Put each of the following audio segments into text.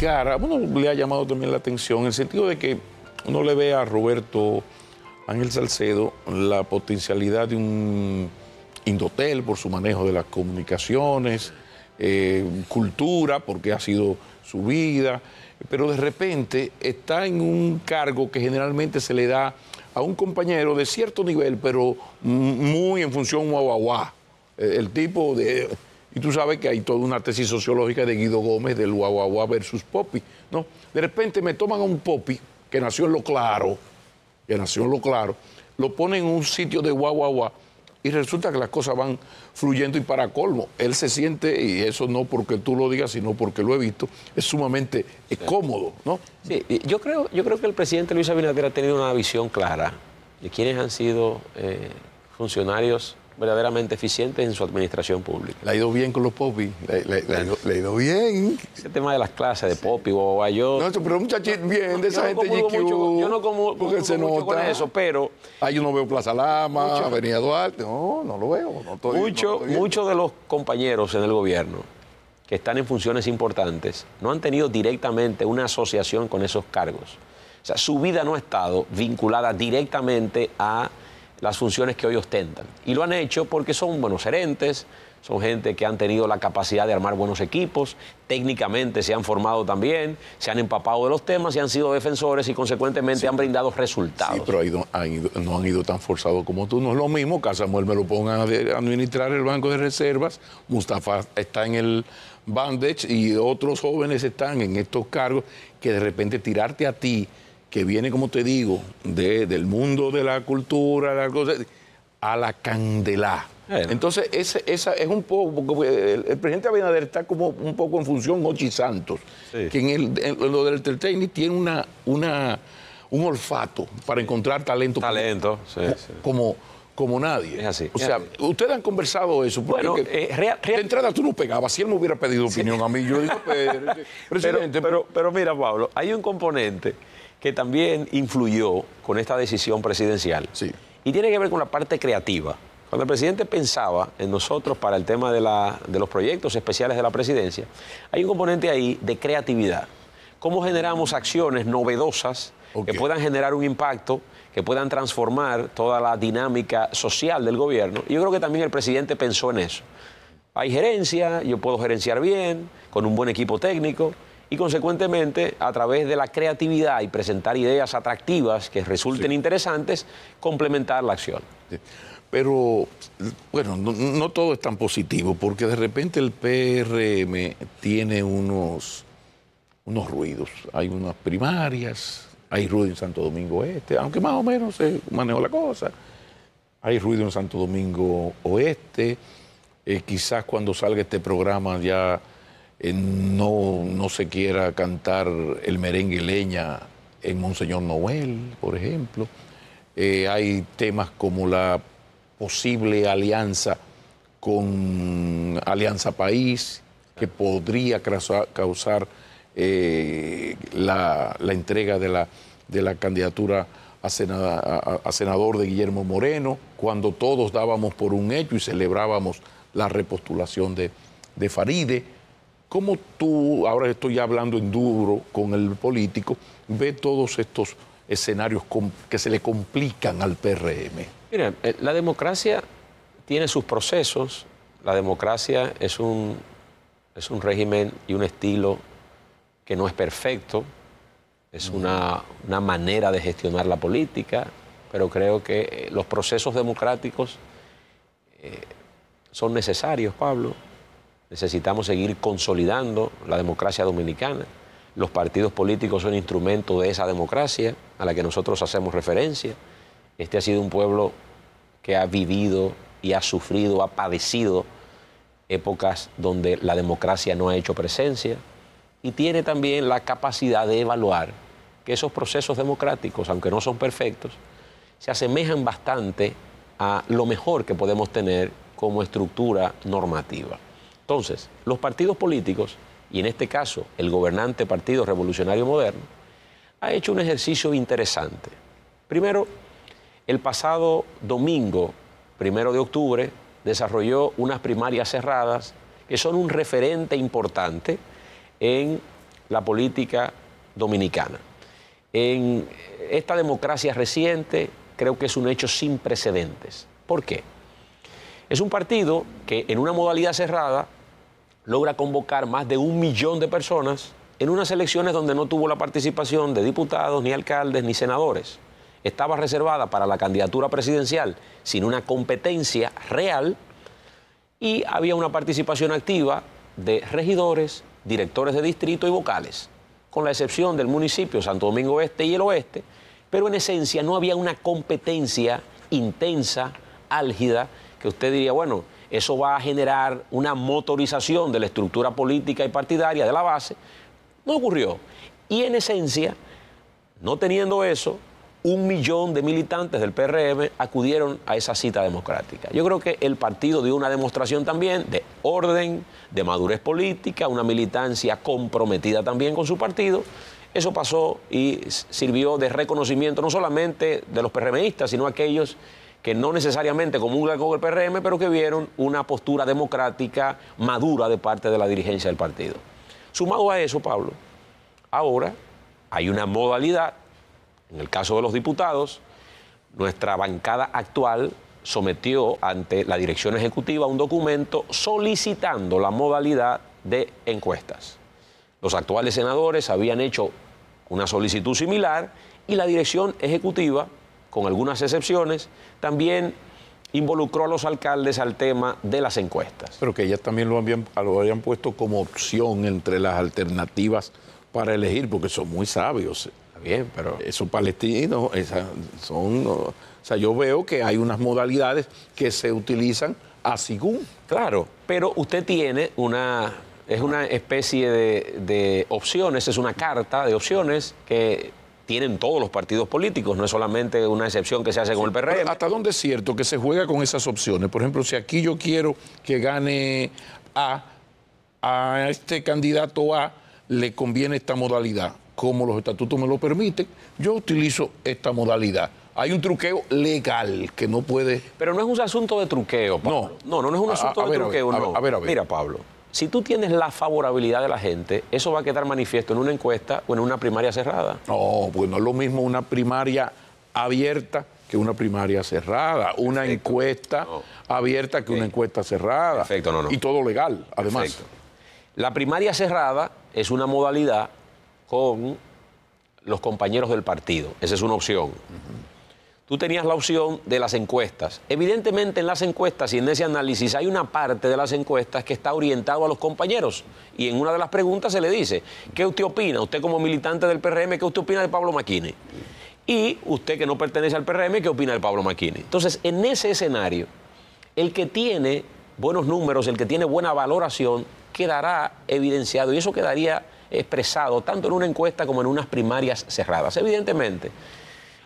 explicar, a uno le ha llamado también la atención, en el sentido de que uno le ve a Roberto Ángel Salcedo la potencialidad de un Indotel por su manejo de las comunicaciones, eh, cultura, porque ha sido su vida, pero de repente está en un cargo que generalmente se le da a un compañero de cierto nivel, pero muy en función guau, El tipo de... Y tú sabes que hay toda una tesis sociológica de Guido Gómez del guau versus Poppy. ¿no? De repente me toman a un Poppy que nació en lo claro, que nació en lo claro, lo ponen en un sitio de guau y resulta que las cosas van fluyendo y para colmo, él se siente, y eso no porque tú lo digas, sino porque lo he visto, es sumamente cómodo, ¿no? Sí, yo creo, yo creo que el presidente Luis Abinader ha tenido una visión clara de quiénes han sido eh, funcionarios verdaderamente eficientes en su administración pública. Le ha ido bien con los popis, le, ha ido, bien. Ese tema de las clases de popi o yo... No, pero muchachos bien, de esa gente mucho, Yo no como porque se nota. con eso, pero... Ahí yo no veo Plaza Lama, Avenida Duarte, no, no lo veo. muchos de los compañeros en el gobierno que están en funciones importantes no han tenido directamente una asociación con esos cargos. O sea, su vida no ha estado vinculada directamente a las funciones que hoy ostentan. Y lo han hecho porque son buenos gerentes, son gente que han tenido la capacidad de armar buenos equipos, técnicamente se han formado también, se han empapado de los temas y han sido defensores y consecuentemente han brindado resultados. Sí, pero no han ido tan forzados como tú. No es lo mismo que a Samuel me lo pongan a administrar el Banco de Reservas, Mustafa está en el Bandage y otros jóvenes están en estos cargos que de repente tirarte a ti que viene, como te digo, del mundo de la cultura, de la cosa, a la candela. Entonces, esa es un poco, el, presidente Abinader está como un poco en función Ochi Santos, que en, el, lo del entertainment tiene una, una, un olfato para encontrar talento. Talento, como, sí, como, como nadie. Es así. O sea, ustedes han conversado eso. Bueno, eh, de entrada tú no pegabas. Si él me hubiera pedido opinión a mí, yo digo, presidente. pero, pero mira, Pablo, hay un componente que también influyó con esta decisión presidencial. Sí. Y tiene que ver con la parte creativa. Cuando el presidente pensaba en nosotros para el tema de, los proyectos especiales de la presidencia, hay un componente ahí de creatividad. ¿Cómo generamos acciones novedosas que puedan generar un impacto, que puedan transformar toda la dinámica social del gobierno? Y yo creo que también el presidente pensó en eso. Hay gerencia, yo puedo gerenciar bien, con un buen equipo técnico, y consecuentemente a través de la creatividad y presentar ideas atractivas que resulten interesantes, complementar la acción. Pero, bueno, no, todo es tan positivo, porque de repente el PRM tiene unos, unos ruidos. Hay unas primarias, hay ruido en Santo Domingo Este, aunque más o menos se manejó la cosa. Hay ruido en Santo Domingo Oeste. Eh, quizás cuando salga este programa ya no, no se quiera cantar el merengue leña en Monseñor Noel, por ejemplo. Eh, hay temas como la posible alianza con Alianza País, que podría causar eh, la, entrega de la, de la candidatura a, senador de Guillermo Moreno, cuando todos dábamos por un hecho y celebrábamos la repostulación de, de Faride. ¿Cómo tú, ahora estoy hablando en duro con el político, ve todos estos escenarios que se le complican al PRM? Mira, eh, la democracia tiene sus procesos, la democracia es un, es un régimen y un estilo que no es perfecto, es una, manera de gestionar la política, pero creo que eh, los procesos democráticos eh, son necesarios, Pablo. Necesitamos seguir consolidando la democracia dominicana. Los partidos políticos son instrumentos de esa democracia a la que nosotros hacemos referencia. Este ha sido un pueblo que ha vivido y ha sufrido, ha padecido épocas donde la democracia no ha hecho presencia y tiene también la capacidad de evaluar que esos procesos democráticos, aunque no son perfectos, se asemejan bastante a lo mejor que podemos tener como estructura normativa. Entonces, los partidos políticos, y en este caso el gobernante Partido Revolucionario Moderno, ha hecho un ejercicio interesante. Primero, el pasado domingo, primero de octubre, desarrolló unas primarias cerradas que son un referente importante en la política dominicana. En esta democracia reciente creo que es un hecho sin precedentes. ¿Por qué? Es un partido que en una modalidad cerrada logra convocar más de un millón de personas en unas elecciones donde no tuvo la participación de diputados, ni alcaldes, ni senadores. Estaba reservada para la candidatura presidencial sin una competencia real y había una participación activa de regidores, directores de distrito y vocales, con la excepción del municipio Santo Domingo Este y el Oeste, pero en esencia no había una competencia intensa, álgida, que usted diría, bueno, eso va a generar una motorización de la estructura política y partidaria de la base. No ocurrió. Y en esencia, no teniendo eso, un millón de militantes del PRM acudieron a esa cita democrática. Yo creo que el partido dio una demostración también de orden, de madurez política, una militancia comprometida también con su partido. Eso pasó y sirvió de reconocimiento no solamente de los PRMistas, sino aquellos que no necesariamente comulgan con el PRM, pero que vieron una postura democrática madura de parte de la dirigencia del partido. Sumado a eso, Pablo, ahora hay una modalidad, en el caso de los diputados, nuestra bancada actual sometió ante la dirección ejecutiva un documento solicitando la modalidad de encuestas. Los actuales senadores habían hecho una solicitud similar y la dirección ejecutiva con algunas excepciones, también involucró a los alcaldes al tema de las encuestas. Pero que ellas también lo habían, lo habían puesto como opción entre las alternativas para elegir, porque son muy sabios. Está bien, pero esos palestinos son... O sea, yo veo que hay unas modalidades que se utilizan a según. Claro, pero usted tiene una... Es una especie de, de opciones, es una carta de opciones que tienen todos los partidos políticos, no es solamente una excepción que se hace con el PRM. ¿Hasta dónde es cierto que se juega con esas opciones? Por ejemplo, si aquí yo quiero que gane A, a este candidato A le conviene esta modalidad, como los estatutos me lo permiten, yo utilizo esta modalidad. Hay un truqueo legal que no puede. Pero no es un asunto de truqueo, Pablo. No, no, no, es un asunto de truqueo, no. A ver, a ver. Mira, Pablo, si tú tienes la favorabilidad de la gente, eso va a quedar manifiesto en una encuesta o en una primaria cerrada. No, pues no es lo mismo una primaria abierta que una primaria cerrada, una encuesta abierta que una encuesta cerrada. Perfecto, no, no. Y todo legal, además. La primaria cerrada es una modalidad con los compañeros del partido. Esa es una opción tú tenías la opción de las encuestas. Evidentemente en las encuestas y en ese análisis hay una parte de las encuestas que está orientado a los compañeros. Y en una de las preguntas se le dice, ¿qué usted opina? Usted como militante del PRM, ¿qué usted opina de Pablo Maquini? Y usted que no pertenece al PRM, ¿qué opina de Pablo Maquini? Entonces, en ese escenario, el que tiene buenos números, el que tiene buena valoración, quedará evidenciado y eso quedaría expresado tanto en una encuesta como en unas primarias cerradas. Evidentemente,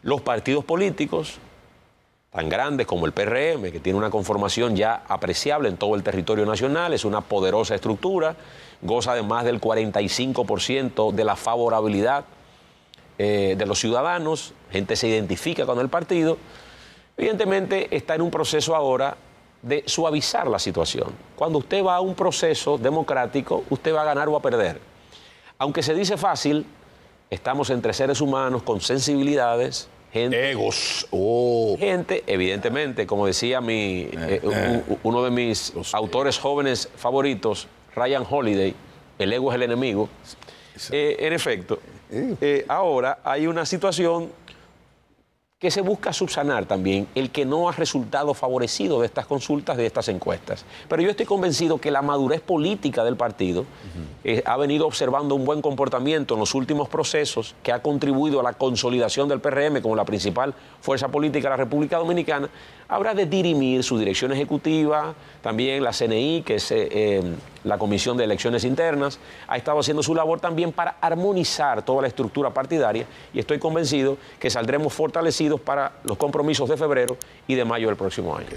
los partidos políticos, tan grandes como el PRM, que tiene una conformación ya apreciable en todo el territorio nacional, es una poderosa estructura, goza de más del 45% de la favorabilidad eh, de los ciudadanos, gente se identifica con el partido, evidentemente está en un proceso ahora de suavizar la situación. Cuando usted va a un proceso democrático, usted va a ganar o a perder. Aunque se dice fácil, estamos entre seres humanos con sensibilidades, gente. Egos. Oh. Gente, evidentemente, como decía mi, eh, eh, uno de mis autores jóvenes favoritos, Ryan Holiday, el ego es el enemigo. Eh, en efecto, ahora hay una situación que se busca subsanar también el que no ha resultado favorecido de estas consultas, de estas encuestas. Pero yo estoy convencido que la madurez política del partido eh, ha venido observando un buen comportamiento en los últimos procesos que ha contribuido a la consolidación del PRM como la principal fuerza política de la República Dominicana, habrá de dirimir su dirección ejecutiva, también la CNI, que es eh, eh, la Comisión de Elecciones Internas, ha estado haciendo su labor también para armonizar toda la estructura partidaria y estoy convencido que saldremos fortalecidos para los compromisos de febrero y de mayo del próximo año.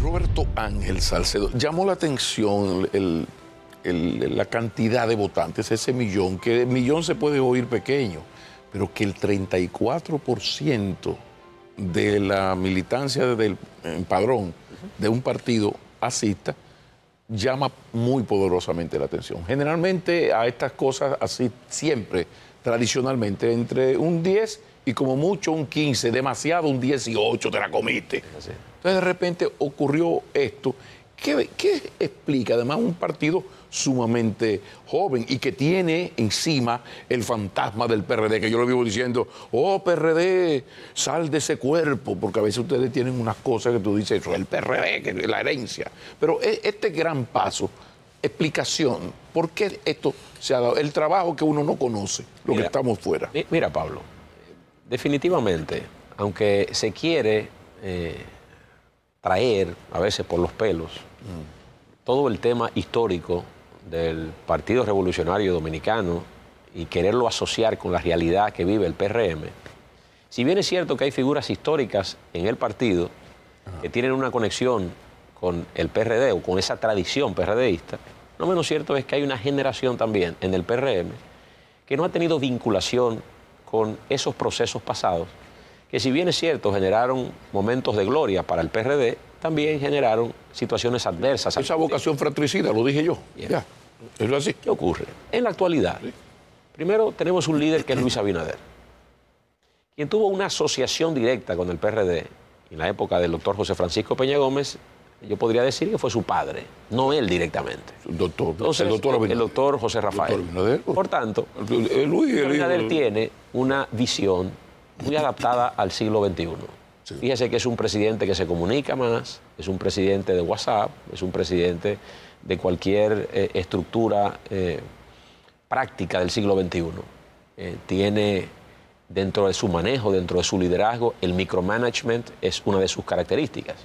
Roberto Ángel Salcedo, llamó la atención la cantidad de votantes, ese millón, que el millón se puede oír pequeño, pero que el 34% de la militancia del padrón de un partido asista, llama muy poderosamente la atención. Generalmente a estas cosas así siempre, tradicionalmente, entre un 10 y como mucho un 15, demasiado un 18 te la comiste. Entonces de repente ocurrió esto. ¿Qué, ¿Qué, explica además un partido sumamente joven y que tiene encima el fantasma del PRD, que yo lo vivo diciendo, oh PRD, sal de ese cuerpo, porque a veces ustedes tienen unas cosas que tú dices, eso es el PRD, que es la herencia. Pero e, este gran paso, explicación, ¿por qué esto se ha dado? El trabajo que uno no conoce, lo que estamos fuera. Mira, Pablo, definitivamente, aunque se quiere eh, traer a veces por los pelos todo el tema histórico del Partido Revolucionario Dominicano y quererlo asociar con la realidad que vive el PRM, si bien es cierto que hay figuras históricas en el partido que tienen una conexión con el PRD o con esa tradición PRDista, no menos cierto es que hay una generación también en el PRM que no ha tenido vinculación con esos procesos pasados, que si bien es cierto generaron momentos de gloria para el PRD, también generaron situaciones adversas. Esa vocación fratricida, lo dije yo. Ya, es así. ¿Qué ocurre? En la actualidad, primero tenemos un líder que es Luis Abinader, quien tuvo una asociación directa con el PRD en la época del doctor José Francisco Peña Gómez yo podría decir que fue su padre, no él directamente. El doctor, el doctor, el doctor José Rafael. Por tanto, Luis Abinader tiene una visión muy adaptada al siglo XXI. Fíjese que es un presidente que se comunica más, es un presidente de WhatsApp, es un presidente de cualquier eh, estructura eh, práctica del siglo XXI. Eh, tiene dentro de su manejo, dentro de su liderazgo, el micromanagement es una de sus características.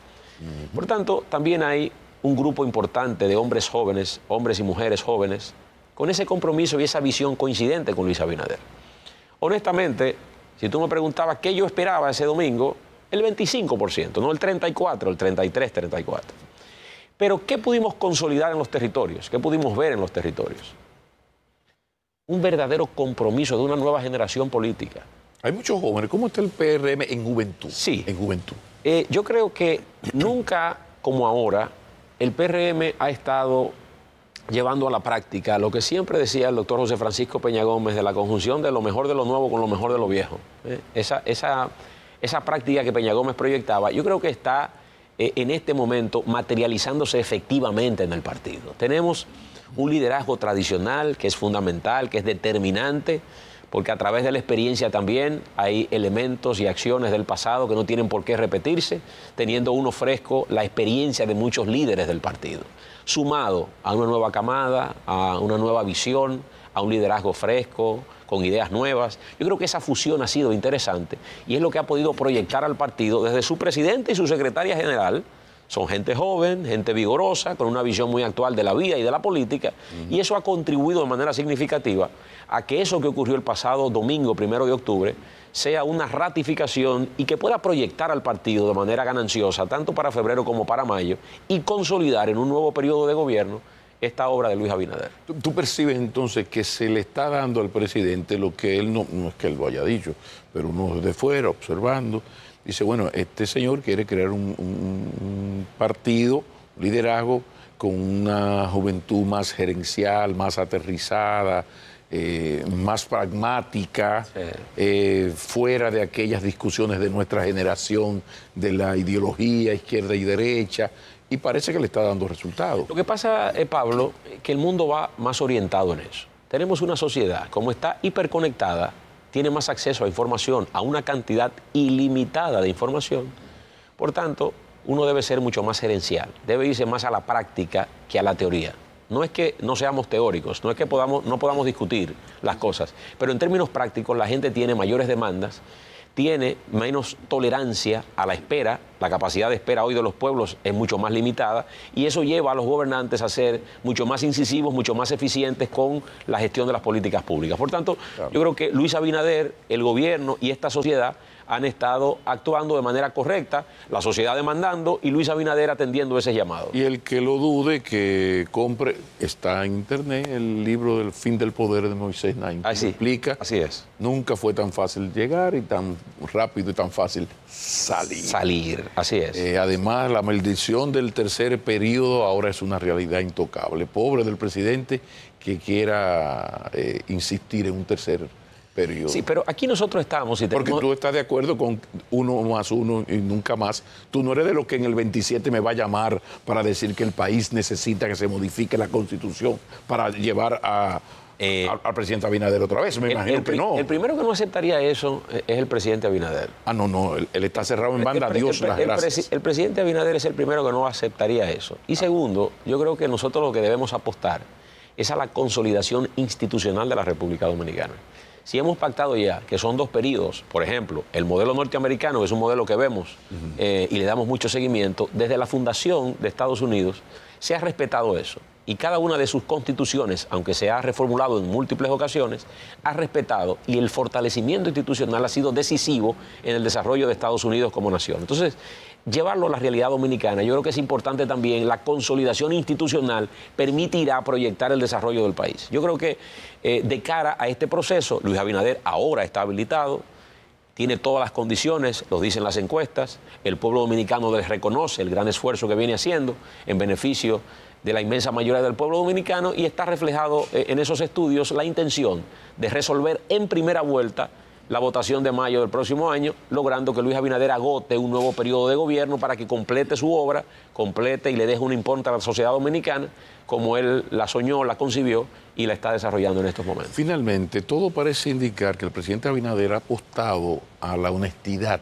Por tanto, también hay un grupo importante de hombres jóvenes, hombres y mujeres jóvenes, con ese compromiso y esa visión coincidente con Luis Abinader. Honestamente, si tú me preguntabas qué yo esperaba ese domingo, el 25%, no el 34, el 33, 34. Pero ¿qué pudimos consolidar en los territorios? ¿Qué pudimos ver en los territorios? Un verdadero compromiso de una nueva generación política. Hay muchos jóvenes. ¿Cómo está el PRM en juventud? Sí. En juventud. Eh, yo creo que nunca como ahora el PRM ha estado llevando a la práctica lo que siempre decía el doctor José Francisco Peña Gómez de la conjunción de lo mejor de lo nuevo con lo mejor de lo viejo. Eh, esa, esa, esa, práctica que Peña Gómez proyectaba, yo creo que está eh, en este momento materializándose efectivamente en el partido. Tenemos un liderazgo tradicional que es fundamental, que es determinante porque a través de la experiencia también hay elementos y acciones del pasado que no tienen por qué repetirse, teniendo uno fresco la experiencia de muchos líderes del partido, sumado a una nueva camada, a una nueva visión, a un liderazgo fresco, con ideas nuevas. Yo creo que esa fusión ha sido interesante y es lo que ha podido proyectar al partido desde su presidente y su secretaria general, son gente joven, gente vigorosa, con una visión muy actual de la vida y de la política, y eso ha contribuido de manera significativa a que eso que ocurrió el pasado domingo, primero de octubre, sea una ratificación y que pueda proyectar al partido de manera gananciosa, tanto para febrero como para mayo, y consolidar en un nuevo periodo de gobierno esta obra de Luis Abinader. ¿Tú, percibes entonces que se le está dando al presidente lo que él no, no es que él lo haya dicho, pero uno desde fuera observando, dice, bueno, este señor quiere crear un, partido, un liderazgo con una juventud más gerencial, más aterrizada, eh, más pragmática, eh, fuera de aquellas discusiones de nuestra generación, de la ideología izquierda y derecha, y parece que le está dando resultados. Lo que pasa, eh, Pablo, que el mundo va más orientado en eso. Tenemos una sociedad, como está hiperconectada, tiene más acceso a información, a una cantidad ilimitada de información. Por tanto, uno debe ser mucho más gerencial, debe irse más a la práctica que a la teoría. No es que no seamos teóricos, no es que podamos, no podamos discutir las cosas, pero en términos prácticos la gente tiene mayores demandas tiene menos tolerancia a la espera, la capacidad de espera hoy de los pueblos es mucho más limitada y eso lleva a los gobernantes a ser mucho más incisivos, mucho más eficientes con la gestión de las políticas públicas. Por tanto, yo creo que Luis Abinader, el gobierno y esta sociedad han estado actuando de manera correcta, la sociedad demandando y Luis Abinader atendiendo ese llamado. Y el que lo dude, que compre, está en internet el libro del fin del poder de Moisés Naim. Así, explica. Así es. Nunca fue tan fácil llegar y tan rápido y tan fácil salir. Salir, así es. Eh, además, la maldición del tercer periodo ahora es una realidad intocable. Pobre del presidente que quiera eh, insistir en un tercer periodo. Sí, pero aquí nosotros estamos y Porque tú estás de acuerdo con uno más uno y nunca más. Tú no eres de los que en el 27 me va a llamar para decir que el país necesita que se modifique la constitución para llevar a, Eh, al, al presidente Abinader otra vez. Me el, imagino el que no. el primero que no aceptaría eso es el presidente Abinader. Ah, no, no. Él, él está cerrado en banda. El Dios las gracias. el presidente Abinader es el primero que no aceptaría eso. Y segundo, yo creo que nosotros lo que debemos apostar es a la consolidación institucional de la República Dominicana. Si hemos pactado ya que son dos periodos, por ejemplo, el modelo norteamericano, que es un modelo que vemos eh, y le damos mucho seguimiento, desde la fundación de Estados Unidos se ha respetado eso. Y cada una de sus constituciones, aunque se ha reformulado en múltiples ocasiones, ha respetado y el fortalecimiento institucional ha sido decisivo en el desarrollo de Estados Unidos como nación. Entonces, llevarlo a la realidad dominicana, yo creo que es importante también, la consolidación institucional permitirá proyectar el desarrollo del país. Yo creo que eh, de cara a este proceso, Luis Abinader ahora está habilitado, tiene todas las condiciones, lo dicen las encuestas, el pueblo dominicano les reconoce el gran esfuerzo que viene haciendo en beneficio de la inmensa mayoría del pueblo dominicano y está reflejado eh, en esos estudios la intención de resolver en primera vuelta la votación de mayo del próximo año, logrando que Luis Abinader agote un nuevo periodo de gobierno para que complete su obra, complete y le deje un impronta a la sociedad dominicana como él la soñó, la concibió y la está desarrollando en estos momentos. Finalmente, todo parece indicar que el presidente Abinader ha apostado a la honestidad,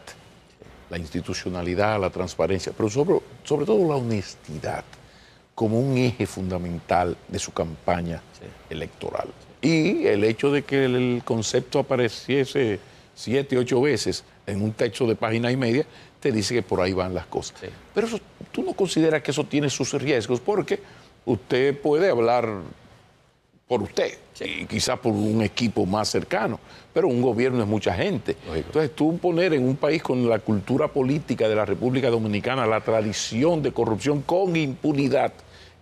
la institucionalidad, la transparencia, pero sobre, sobre todo la honestidad como un eje fundamental de su campaña electoral. Y el hecho de que el, el concepto apareciese siete, ocho veces en un texto de página y media, te dice que por ahí van las cosas. Sí. Pero eso, tú no consideras que eso tiene sus riesgos, porque usted puede hablar por usted y quizás por un equipo más cercano, pero un gobierno es mucha gente. Lógico. Entonces tú poner en un país con la cultura política de la República Dominicana, la tradición de corrupción con impunidad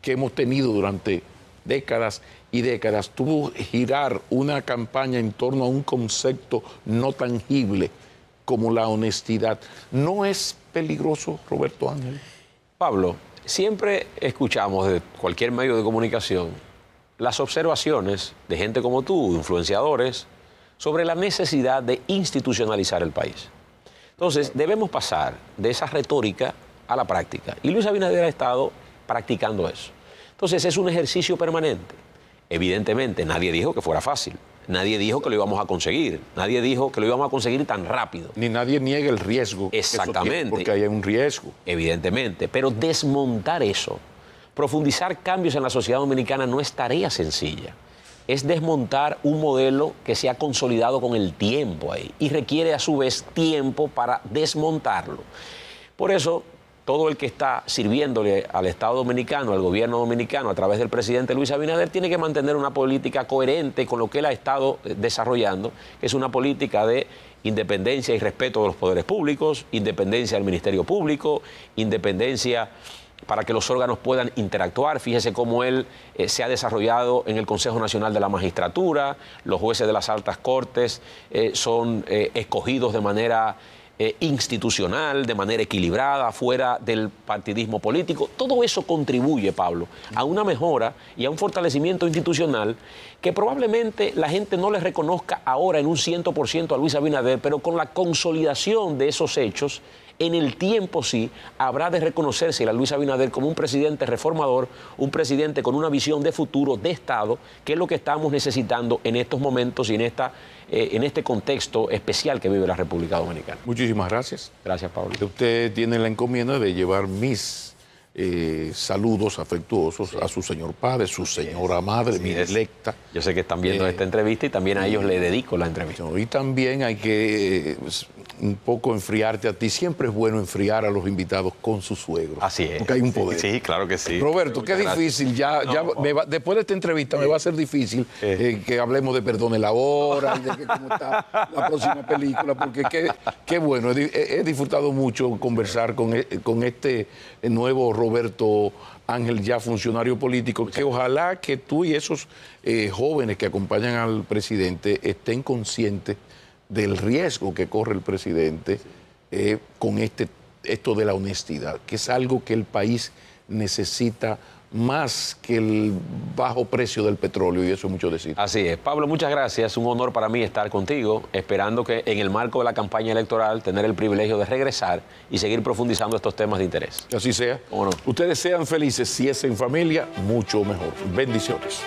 que hemos tenido durante décadas y décadas, tú girar una campaña en torno a un concepto no tangible como la honestidad, ¿no es peligroso, Roberto Ángel? Pablo, siempre escuchamos de cualquier medio de comunicación las observaciones de gente como tú, influenciadores, sobre la necesidad de institucionalizar el país. Entonces, debemos pasar de esa retórica a la práctica. Y Luis Abinader ha estado practicando eso. Entonces, es un ejercicio permanente. Evidentemente, nadie dijo que fuera fácil. Nadie dijo que lo íbamos a conseguir. Nadie dijo que lo íbamos a conseguir tan rápido. Ni nadie niega el riesgo. tiene, Exactamente. porque hay un riesgo. evidentemente, pero desmontar eso, profundizar cambios en la sociedad dominicana no es tarea sencilla. Es desmontar un modelo que se ha consolidado con el tiempo ahí y requiere a su vez tiempo para desmontarlo. Por eso, todo el que está sirviéndole al Estado dominicano, al gobierno dominicano, a través del presidente Luis Abinader, tiene que mantener una política coherente con lo que él ha estado eh, desarrollando, que es una política de independencia y respeto de los poderes públicos, independencia del Ministerio Público, independencia para que los órganos puedan interactuar. Fíjese cómo él eh, se ha desarrollado en el Consejo Nacional de la Magistratura, los jueces de las altas cortes eh, son escogidos de manera eh, institucional, de manera equilibrada, fuera del partidismo político. Todo eso contribuye, Pablo, a una mejora y a un fortalecimiento institucional que probablemente la gente no le reconozca ahora en un 100% a Luis Abinader, pero con la consolidación de esos hechos, en el tiempo sí habrá de reconocerse a Luis Abinader como un presidente reformador, un presidente con una visión de futuro, de Estado, que es lo que estamos necesitando en estos momentos y en, esta, eh, en este contexto especial que vive la República Dominicana. Muchísimas gracias. Gracias, Pablo. Usted tiene la encomienda de llevar mis eh, saludos afectuosos a su señor padre, su señora madre, mi electa. Yo sé que están viendo esta entrevista y también a ellos le dedico la entrevista. Y también hay que un poco enfriarte a ti. Siempre es bueno enfriar a los invitados con su suegro. Así es. Porque hay un poder. Sí, claro que sí. Roberto, qué difícil. Ya, ya después de esta entrevista me va a ser difícil eh, que hablemos de Perdone la Hora y de cómo está la próxima película, porque qué, bueno. He, disfrutado mucho conversar con, e, con este nuevo Roberto Ángel, ya funcionario político, que ojalá que tú y esos eh, jóvenes que acompañan al presidente estén conscientes del riesgo que corre el presidente eh, con este, esto de la honestidad, que es algo que el país necesita más que el bajo precio del petróleo, y eso es mucho decir. Así es. Pablo, muchas gracias. Un honor para mí estar contigo, esperando que en el marco de la campaña electoral tener el privilegio de regresar y seguir profundizando estos temas de interés. Así sea. Ustedes sean felices. Si es en familia, mucho mejor. Bendiciones.